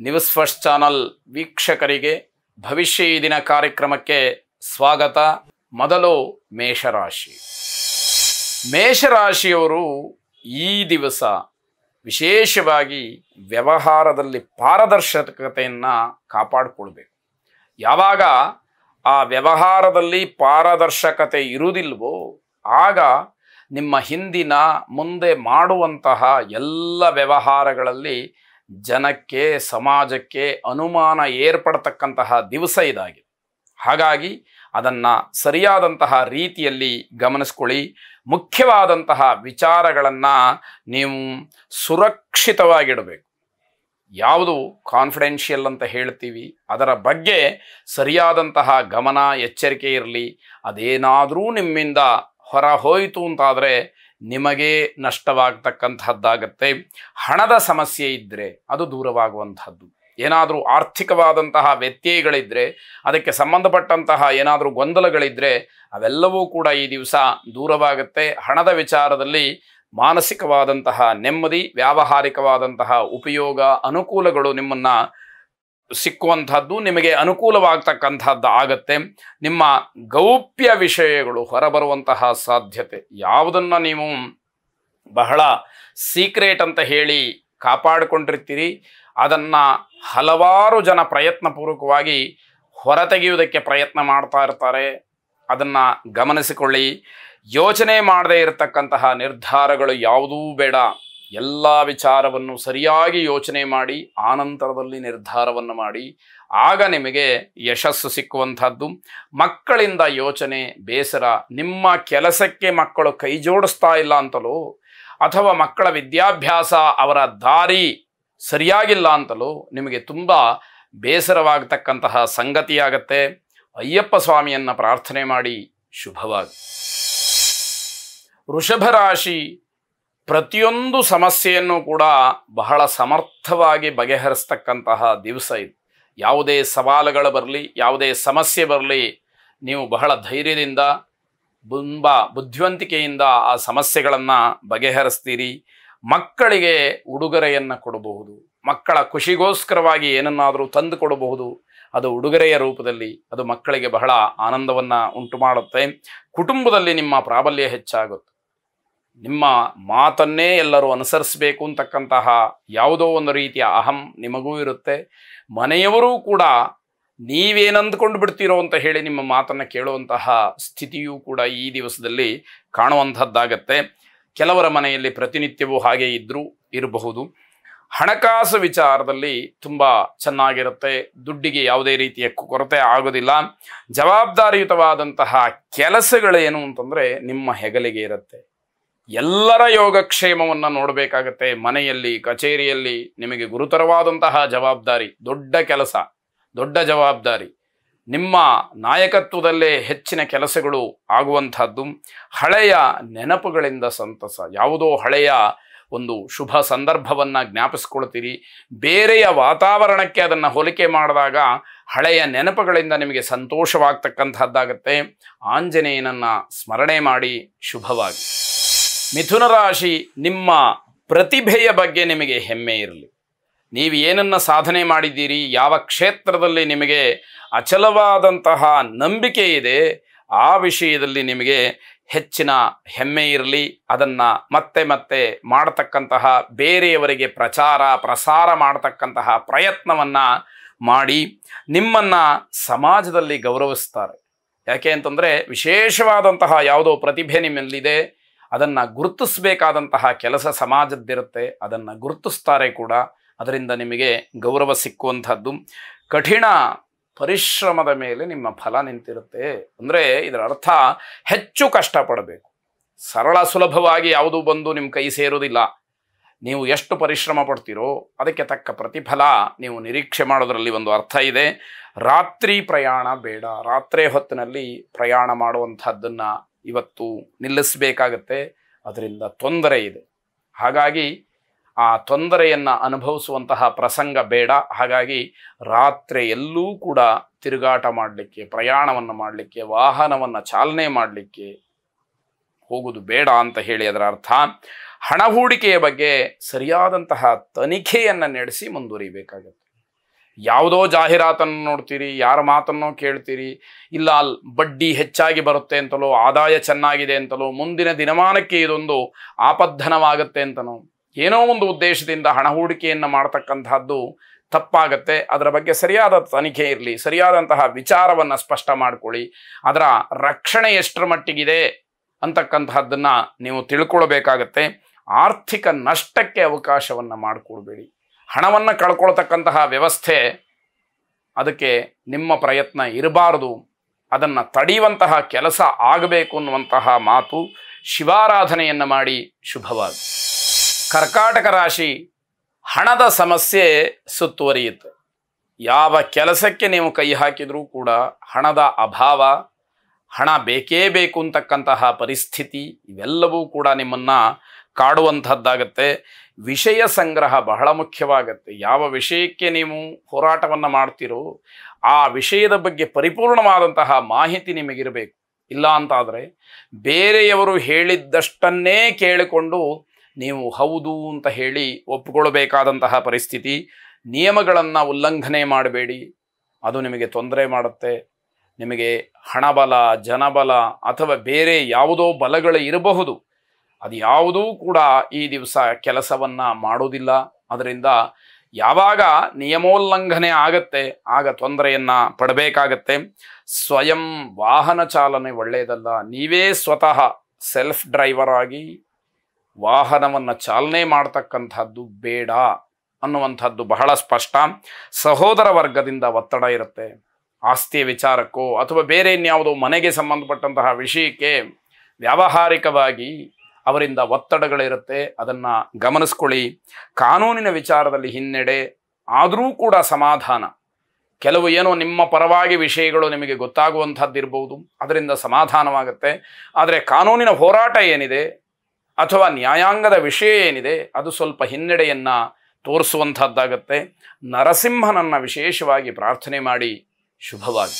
News first channel ವೀಕ್ಷಕರಿಗೆ ಭವಿಷ್ಯ ಈ ದಿನ ಕಾರ್ಯಕ್ರಮಕ್ಕೆ ಸ್ವಾಗತ. ಮೊದಲು ಮೇಷರಾಶಿ. ಮೇಷರಾಶಿಯವರು ಈ ದಿವಸ ವಿಶೇಷವಾಗಿ ವ್ಯವಹಾರದಲ್ಲಿ ಪಾರದರ್ಶಕತೆಯನ್ನು ಕಾಪಾಡಿಕೊಳ್ಬೇಕು. ಯಾವಾಗ ಆ ವ್ಯವಹಾರದಲ್ಲಿ ಪಾರದರ್ಶಕತೆ ಇರುವುದಿಲ್ವೋ, ಆಗ ನಿಮ್ಮ ಹಿಂದಿನ ಮುಂದೆ ಮಾಡುವಂತಹ ಎಲ್ಲ ವ್ಯವಹಾರಗಳಲ್ಲಿ ಜನಕ್ಕೆ, ಸಮಾಜಕ್ಕೆ ಅನುಮಾನ ಏರ್ಪಡತಕ್ಕಂತಹ ದಿವಸ ಇದಾಗಿದೆ. ಹಾಗಾಗಿ ಅದನ್ನು ಸರಿಯಾದಂತಹ ರೀತಿಯಲ್ಲಿ ಗಮನಿಸ್ಕೊಳ್ಳಿ. ಮುಖ್ಯವಾದಂತಹ ವಿಚಾರಗಳನ್ನು ನೀವು ಸುರಕ್ಷಿತವಾಗಿಡಬೇಕು. ಯಾವುದು ಕಾನ್ಫಿಡೆನ್ಷಿಯಲ್ ಅಂತ ಹೇಳ್ತೀವಿ, ಅದರ ಬಗ್ಗೆ ಸರಿಯಾದಂತಹ ಗಮನ, ಎಚ್ಚರಿಕೆ ಇರಲಿ. ಅದೇನಾದರೂ ನಿಮ್ಮಿಂದ ಹೊರ ಹೋಯಿತು ಅಂತಾದರೆ ನಿಮಗೆ ನಷ್ಟವಾಗತಕ್ಕಂಥದ್ದಾಗತ್ತೆ ಹಣದ ಸಮಸ್ಯೆ ಇದ್ದರೆ ಅದು ದೂರವಾಗುವಂಥದ್ದು ಏನಾದರೂ ಆರ್ಥಿಕವಾದಂತಹ ವ್ಯತ್ಯಯಗಳಿದ್ದರೆ ಅದಕ್ಕೆ ಸಂಬಂಧಪಟ್ಟಂತಹ ಏನಾದರೂ ಗೊಂದಲಗಳಿದ್ದರೆ ಅವೆಲ್ಲವೂ ಕೂಡ ಈ ದಿವಸ ದೂರವಾಗುತ್ತೆ. ಹಣದ ವಿಚಾರದಲ್ಲಿ ಮಾನಸಿಕವಾದಂತಹ ನೆಮ್ಮದಿ, ವ್ಯಾವಹಾರಿಕವಾದಂತಹ ಉಪಯೋಗ, ಅನುಕೂಲಗಳು ನಿಮ್ಮನ್ನು ಸಿಕ್ಕುವಂಥದ್ದು ನಿಮಗೆ ಅನುಕೂಲವಾಗ್ತಕ್ಕಂಥದ್ದು ಆಗತ್ತೆ. ನಿಮ್ಮ ಗೌಪ್ಯ ವಿಷಯಗಳು ಹೊರಬರುವಂತಹ ಸಾಧ್ಯತೆ. ಯಾವುದನ್ನು ನೀವು ಬಹಳ ಸೀಕ್ರೆಟ್ ಅಂತ ಹೇಳಿ ಕಾಪಾಡಿಕೊಂಡಿರ್ತೀರಿ, ಅದನ್ನು ಹಲವಾರು ಜನ ಪ್ರಯತ್ನಪೂರ್ವಕವಾಗಿ ಹೊರತೆಗೆಯುವುದಕ್ಕೆ ಪ್ರಯತ್ನ ಮಾಡ್ತಾ ಇರ್ತಾರೆ. ಅದನ್ನು ಗಮನಿಸಿಕೊಳ್ಳಿ. ಯೋಚನೆ ಮಾಡದೇ ಇರತಕ್ಕಂತಹ ನಿರ್ಧಾರಗಳು ಯಾವುದೂ ಬೇಡ. ಎಲ್ಲ ವಿಚಾರವನ್ನು ಸರಿಯಾಗಿ ಯೋಚನೆ ಮಾಡಿ, ಆನಂತರದಲ್ಲಿ ನಿರ್ಧಾರವನ್ನು ಮಾಡಿ, ಆಗ ನಿಮಗೆ ಯಶಸ್ಸು ಸಿಕ್ಕುವಂಥದ್ದು. ಮಕ್ಕಳಿಂದ ಯೋಚನೆ, ಬೇಸರ, ನಿಮ್ಮ ಕೆಲಸಕ್ಕೆ ಮಕ್ಕಳು ಕೈ ಜೋಡಿಸ್ತಾ ಇಲ್ಲ ಅಂತಲೋ, ಅಥವಾ ಮಕ್ಕಳ ವಿದ್ಯಾಭ್ಯಾಸ ಅವರ ದಾರಿ ಸರಿಯಾಗಿಲ್ಲ ಅಂತಲೋ, ನಿಮಗೆ ತುಂಬ ಬೇಸರವಾಗತಕ್ಕಂತಹ ಸಂಗತಿಯಾಗತ್ತೆ. ಅಯ್ಯಪ್ಪ ಸ್ವಾಮಿಯನ್ನು ಪ್ರಾರ್ಥನೆ ಮಾಡಿ. ಶುಭವಾಗಿ. ವೃಷಭ ರಾಶಿ ಪ್ರತಿಯೊಂದು ಸಮಸ್ಯೆಯನ್ನು ಕೂಡ ಬಹಳ ಸಮರ್ಥವಾಗಿ ಬಗೆಹರಿಸ್ತಕ್ಕಂತಹ ದಿವಸ ಇದು. ಯಾವುದೇ ಸವಾಲುಗಳು ಬರಲಿ, ಯಾವುದೇ ಸಮಸ್ಯೆ ಬರಲಿ, ನೀವು ಬಹಳ ಧೈರ್ಯದಿಂದ, ತುಂಬ ಬುದ್ಧಿವಂತಿಕೆಯಿಂದ ಆ ಸಮಸ್ಯೆಗಳನ್ನು ಬಗೆಹರಿಸ್ತೀರಿ. ಮಕ್ಕಳಿಗೆ ಉಡುಗೊರೆಯನ್ನು ಕೊಡಬಹುದು. ಮಕ್ಕಳ ಖುಷಿಗೋಸ್ಕರವಾಗಿ ಏನನ್ನಾದರೂ ತಂದು ಕೊಡಬಹುದು. ಅದು ಉಡುಗೊರೆಯ ರೂಪದಲ್ಲಿ ಅದು ಮಕ್ಕಳಿಗೆ ಬಹಳ ಆನಂದವನ್ನು ಉಂಟು ಮಾಡುತ್ತೆ ಕುಟುಂಬದಲ್ಲಿ ನಿಮ್ಮ ಪ್ರಾಬಲ್ಯ ಹೆಚ್ಚಾಗುತ್ತೆ. ನಿಮ್ಮ ಮಾತನ್ನೇ ಎಲ್ಲರೂ ಅನುಸರಿಸಬೇಕು ಅಂತಕ್ಕಂತಹ ಯಾವುದೋ ಒಂದು ರೀತಿಯ ಅಹಂ ನಿಮಗೂ ಇರುತ್ತೆ. ಮನೆಯವರೂ ಕೂಡ ನೀವೇನಂದ್ಕೊಂಡು ಬಿಡ್ತೀರೋ ಅಂತ ಹೇಳಿ ನಿಮ್ಮ ಮಾತನ್ನು ಕೇಳುವಂತಹ ಸ್ಥಿತಿಯೂ ಕೂಡ ಈ ದಿವಸದಲ್ಲಿ ಕಾಣುವಂಥದ್ದಾಗತ್ತೆ. ಕೆಲವರ ಮನೆಯಲ್ಲಿ ಪ್ರತಿನಿತ್ಯವೂ ಹಾಗೆ ಇದ್ದರೂ ಇರಬಹುದು. ಹಣಕಾಸು ವಿಚಾರದಲ್ಲಿ ತುಂಬ ಚೆನ್ನಾಗಿರುತ್ತೆ. ದುಡ್ಡಿಗೆ ಯಾವುದೇ ರೀತಿಯ ಕೊರತೆ ಆಗೋದಿಲ್ಲ. ಜವಾಬ್ದಾರಿಯುತವಾದಂತಹ ಕೆಲಸಗಳೇನು ಅಂತಂದರೆ ನಿಮ್ಮ ಹೆಗಲಿಗೆ ಇರುತ್ತೆ. ಎಲ್ಲರ ಯೋಗಕ್ಷೇಮವನ್ನು ನೋಡಬೇಕಾಗತ್ತೆ. ಮನೆಯಲ್ಲಿ, ಕಚೇರಿಯಲ್ಲಿ ನಿಮಗೆ ಗುರುತರವಾದಂತಹ ಜವಾಬ್ದಾರಿ, ದೊಡ್ಡ ಕೆಲಸ, ದೊಡ್ಡ ಜವಾಬ್ದಾರಿ. ನಿಮ್ಮ ನಾಯಕತ್ವದಲ್ಲೇ ಹೆಚ್ಚಿನ ಕೆಲಸಗಳು ಆಗುವಂಥದ್ದು, ಹಳೆಯ ನೆನಪುಗಳಿಂದ ಸಂತಸ. ಯಾವುದೋ ಹಳೆಯ ಒಂದು ಶುಭ ಸಂದರ್ಭವನ್ನು ಜ್ಞಾಪಿಸ್ಕೊಳ್ತೀರಿ. ಬೇರೆಯ ವಾತಾವರಣಕ್ಕೆ ಅದನ್ನು ಹೋಲಿಕೆ ಮಾಡಿದಾಗ ಹಳೆಯ ನೆನಪುಗಳಿಂದ ನಿಮಗೆ ಸಂತೋಷವಾಗ್ತಕ್ಕಂಥದ್ದಾಗತ್ತೆ. ಆಂಜನೇಯನನ್ನು ಸ್ಮರಣೆ ಮಾಡಿ ಶುಭವಾಗಿ. ಮಿಥುನ ರಾಶಿ ನಿಮ್ಮ ಪ್ರತಿಭೆಯ ಬಗ್ಗೆ ನಿಮಗೆ ಹೆಮ್ಮೆ ಇರಲಿ. ನೀವು ಏನನ್ನು ಸಾಧನೆ ಮಾಡಿದ್ದೀರಿ, ಯಾವ ಕ್ಷೇತ್ರದಲ್ಲಿ ನಿಮಗೆ ಅಚಲವಾದಂತಹ ನಂಬಿಕೆ ಇದೆ, ಆ ವಿಷಯದಲ್ಲಿ ನಿಮಗೆ ಹೆಚ್ಚಿನ ಹೆಮ್ಮೆ ಇರಲಿ. ಅದನ್ನು ಮತ್ತೆ ಮತ್ತೆ ಮಾಡತಕ್ಕಂತಹ, ಬೇರೆಯವರಿಗೆ ಪ್ರಚಾರ, ಪ್ರಸಾರ ಮಾಡತಕ್ಕಂತಹ ಪ್ರಯತ್ನವನ್ನು ಮಾಡಿ ನಿಮ್ಮನ್ನು ಸಮಾಜದಲ್ಲಿ ಗೌರವಿಸ್ತಾರೆ. ಯಾಕೆ ಅಂತಂದರೆ ವಿಶೇಷವಾದಂತಹ ಯಾವುದೋ ಪ್ರತಿಭೆ ನಿಮ್ಮಲ್ಲಿದೆ ಅದನ್ನು ಗುರುತಿಸಬೇಕಾದಂತಹ ಕೆಲಸ ಸಮಾಜದ್ದಿರುತ್ತೆ, ಅದನ್ನು ಗುರುತಿಸ್ತಾರೆ ಕೂಡ. ಅದರಿಂದ ನಿಮಗೆ ಗೌರವ ಸಿಕ್ಕುವಂಥದ್ದು ಕಠಿಣ ಪರಿಶ್ರಮದ ಮೇಲೆ ನಿಮ್ಮ ಫಲ ನಿಂತಿರುತ್ತೆ. ಅಂದರೆ ಇದರ ಅರ್ಥ ಹೆಚ್ಚು ಕಷ್ಟಪಡಬೇಕು. ಸರಳ ಸುಲಭವಾಗಿ ಯಾವುದು ಬಂದು ನಿಮ್ಮ ಕೈ ಸೇರೋದಿಲ್ಲ ನೀವು ಎಷ್ಟು ಪರಿಶ್ರಮ ಪಡ್ತೀರೋ ಅದಕ್ಕೆ ತಕ್ಕ ಪ್ರತಿಫಲ ನೀವು ನಿರೀಕ್ಷೆ ಮಾಡೋದರಲ್ಲಿ ಒಂದು ಅರ್ಥ ಇದೆ. ರಾತ್ರಿ ಪ್ರಯಾಣ ಬೇಡ. ರಾತ್ರಿ ಹೊತ್ತಿನಲ್ಲಿ ಪ್ರಯಾಣ ಮಾಡುವಂಥದ್ದನ್ನು ಇವತ್ತು ನಿಲ್ಲಿಸಬೇಕಾಗತ್ತೆ. ಅದರಿಂದ ತೊಂದರೆ ಇದೆ. ಹಾಗಾಗಿ ಆ ತೊಂದರೆಯನ್ನು ಅನುಭವಿಸುವಂತಹ ಪ್ರಸಂಗ ಬೇಡ. ಹಾಗಾಗಿ ರಾತ್ರಿ ಎಲ್ಲೂ ಕೂಡ ತಿರುಗಾಟ ಮಾಡಲಿಕ್ಕೆ, ಪ್ರಯಾಣವನ್ನು ಮಾಡಲಿಕ್ಕೆ, ವಾಹನವನ್ನು ಚಾಲನೆ ಮಾಡಲಿಕ್ಕೆ ಹೋಗುವುದು ಬೇಡ ಅಂತ ಹೇಳಿ ಅದರ ಅರ್ಥ. ಹಣ ಹೂಡಿಕೆಯ ಬಗ್ಗೆ ಸರಿಯಾದಂತಹ ತನಿಖೆಯನ್ನು ನಡೆಸಿ ಮುಂದುವರಿಬೇಕಾಗತ್ತೆ. ಯಾವುದೋ ಜಾಹೀರಾತನ್ನು ನೋಡ್ತೀರಿ, ಯಾರ ಮಾತನ್ನೋ ಕೇಳ್ತೀರಿ, ಇಲ್ಲ ಬಡ್ಡಿ ಹೆಚ್ಚಾಗಿ ಬರುತ್ತೆ ಅಂತಲೋ, ಆದಾಯ ಚೆನ್ನಾಗಿದೆ ಅಂತಲೋ, ಮುಂದಿನ ದಿನಮಾನಕ್ಕೆ ಇದೊಂದು ಆಪದ್ಧನವಾಗುತ್ತೆ ಅಂತನೋ, ಏನೋ ಒಂದು ಉದ್ದೇಶದಿಂದ ಹಣ ಹೂಡಿಕೆಯನ್ನು ಮಾಡ್ತಕ್ಕಂತಹದ್ದು ತಪ್ಪಾಗತ್ತೆ. ಅದರ ಬಗ್ಗೆ ಸರಿಯಾದ ತನಿಖೆ ಇರಲಿ, ಸರಿಯಾದಂತಹ ವಿಚಾರವನ್ನು ಸ್ಪಷ್ಟ ಮಾಡಿಕೊಳ್ಳಿ. ಅದರ ರಕ್ಷಣೆ ಎಷ್ಟರ ಮಟ್ಟಿಗಿದೆ ಅಂತಕ್ಕಂತಹದ್ದನ್ನು ನೀವು ತಿಳ್ಕೊಳ್ಬೇಕಾಗತ್ತೆ. ಆರ್ಥಿಕ ನಷ್ಟಕ್ಕೆ ಅವಕಾಶವನ್ನು ಮಾಡಿಕೊಡ್ಬೇಡಿ. ಹಣವನ್ನು ಕಳ್ಕೊಳ್ತಕ್ಕಂತಹ ವ್ಯವಸ್ಥೆ ಅದಕ್ಕೆ ನಿಮ್ಮ ಪ್ರಯತ್ನ ಇರಬಾರದು. ಅದನ್ನು ತಡೆಯುವಂತಹ ಕೆಲಸ ಆಗಬೇಕು ಅನ್ನುವಂತಹ ಮಾತು ಶಿವಾರಾಧನೆಯನ್ನು ಮಾಡಿ ಶುಭವಾಗಿ ಕರ್ಕಾಟಕ ರಾಶಿ ಹಣದ ಸಮಸ್ಯೆ ಸುತ್ತುವರಿಯುತ್ತೆ. ಯಾವ ಕೆಲಸಕ್ಕೆ ನೀವು ಕೈ ಹಾಕಿದರೂ ಕೂಡ ಹಣದ ಅಭಾವ, ಹಣ ಬೇಕೇ ಬೇಕು ಅಂತಕ್ಕಂತಹ ಪರಿಸ್ಥಿತಿ ಇವೆಲ್ಲವೂ ಕೂಡ ನಿಮ್ಮನ್ನು ಕಾಡುವಂಥದ್ದಾಗತ್ತೆ ವಿಷಯ ಸಂಗ್ರಹ ಬಹಳ ಮುಖ್ಯವಾಗತ್ತೆ. ಯಾವ ವಿಷಯಕ್ಕೆ ನೀವು ಹೋರಾಟವನ್ನು ಮಾಡ್ತೀರೋ, ಆ ವಿಷಯದ ಬಗ್ಗೆ ಪರಿಪೂರ್ಣವಾದಂತಹ ಮಾಹಿತಿ ನಿಮಗಿರಬೇಕು. ಇಲ್ಲ ಅಂತಾದರೆ, ಬೇರೆಯವರು ಹೇಳಿದ್ದಷ್ಟನ್ನೇ ಕೇಳಿಕೊಂಡು ನೀವು ಹೌದು ಅಂತ ಹೇಳಿ ಒಪ್ಪಿಕೊಳ್ಬೇಕಾದಂತಹ ಪರಿಸ್ಥಿತಿ, ನಿಯಮಗಳನ್ನು ಉಲ್ಲಂಘನೆ ಮಾಡಬೇಡಿ. ಅದು ನಿಮಗೆ ತೊಂದರೆ ಮಾಡುತ್ತೆ. ನಿಮಗೆ ಹಣಬಲ, ಜನಬಲ ಅಥವಾ ಬೇರೆ ಯಾವುದೋ ಬಲಗಳು ಇರಬಹುದು. ಅದು ಯಾವುದೂ ಕೂಡ ಈ ದಿವಸ ಕೆಲಸವನ್ನು ಮಾಡೋದಿಲ್ಲ. ಅದರಿಂದ ಯಾವಾಗ ನಿಯಮೋಲ್ಲಂಘನೆ ಆಗತ್ತೆ, ಆಗ ತೊಂದರೆಯನ್ನು ಪಡಬೇಕಾಗತ್ತೆ. ಸ್ವಯಂ ವಾಹನ ಚಾಲನೆ ಒಳ್ಳೆಯದಲ್ಲ. ನೀವೇ ಸ್ವತಃ ಸೆಲ್ಫ್ ಡ್ರೈವರ್ ಆಗಿ ವಾಹನವನ್ನು ಚಾಲನೆ ಮಾಡ್ತಕ್ಕಂಥದ್ದು ಬೇಡ ಅನ್ನುವಂಥದ್ದು ಬಹಳ ಸ್ಪಷ್ಟ. ಸಹೋದರ ವರ್ಗದಿಂದ ಒತ್ತಡ ಇರುತ್ತೆ. ಆಸ್ತಿಯ ವಿಚಾರಕ್ಕೋ ಅಥವಾ ಬೇರೆ ಇನ್ಯಾವುದೋ ಮನೆಗೆ ಸಂಬಂಧಪಟ್ಟಂತಹ ವಿಷಯಕ್ಕೆ ವ್ಯಾವಹಾರಿಕವಾಗಿ ಅವರಿಂದ ಒತ್ತಡಗಳಿರುತ್ತೆ, ಅದನ್ನು ಗಮನಿಸ್ಕೊಳ್ಳಿ. ಕಾನೂನಿನ ವಿಚಾರದಲ್ಲಿ ಹಿನ್ನಡೆ ಆದರೂ ಕೂಡ ಸಮಾಧಾನ. ಕೆಲವು ಏನೋ ನಿಮ್ಮ ಪರವಾಗಿ ವಿಷಯಗಳು ನಿಮಗೆ ಗೊತ್ತಾಗುವಂಥದ್ದಿರ್ಬೋದು, ಅದರಿಂದ ಸಮಾಧಾನವಾಗುತ್ತೆ. ಆದರೆ ಕಾನೂನಿನ ಹೋರಾಟ ಏನಿದೆ, ಅಥವಾ ನ್ಯಾಯಾಂಗದ ವಿಷಯ ಏನಿದೆ, ಅದು ಸ್ವಲ್ಪ ಹಿನ್ನಡೆಯನ್ನು ತೋರಿಸುವಂಥದ್ದಾಗತ್ತೆ. ನರಸಿಂಹನನ್ನು ವಿಶೇಷವಾಗಿ ಪ್ರಾರ್ಥನೆ ಮಾಡಿ ಶುಭವಾಗಿ